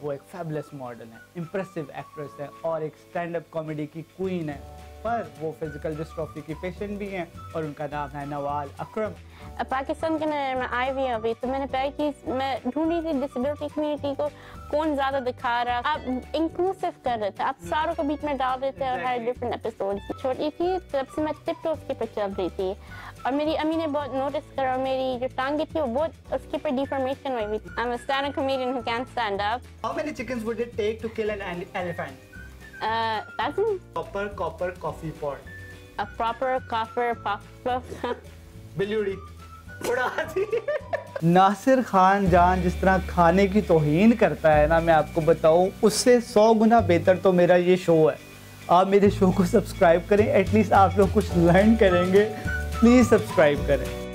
वो एक fabulous model है इम्प्रेसिव एक्ट्रेस है और एक स्टैंड अप कॉमेडी की क्वीन है। पर वो फ़िज़िकल डिस्ट्रॉफी की पेशेंट भी हैं और उनका नाम है नवाल अकरम। पाकिस्तान के मैं आई हुई अभी तो मैंने पहली चीज़ मैं ढूंढ रही थी डिसेबिलिटी कम्युनिटी को कौन ज़्यादा दिखा रहा। आप इंक्लूसिव कर रहे थे आप सारों को बीच में डाल देते और हर डिफरेंट एपिसोड छोटी थी तब से मैं टिप टॉप के पर चल रही थी। और मेरी अम्मी ने बहुत नोटिस करा और मेरी जो टांगे थी वो बहुत उसके ऊपर डिफॉर्मेशन हुई हुई थी। I am a stand comedian who can stand up How many chickens would it take to kill an ele- thousand Copper, copper, coffee pot. a proper copper उड़ा दी नासिर खान जान जिस तरह खाने की तोहीन करता है ना मैं आपको बताऊँ उससे सौ गुना बेहतर तो मेरा ये शो है। आप मेरे शो को सब्सक्राइब करें एटलीस्ट आप लोग कुछ लर्न करेंगे। प्लीज़ सब्सक्राइब करें।